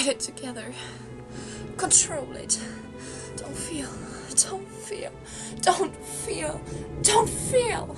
Get it together. Control it. Don't feel. Don't feel. Don't feel. Don't feel.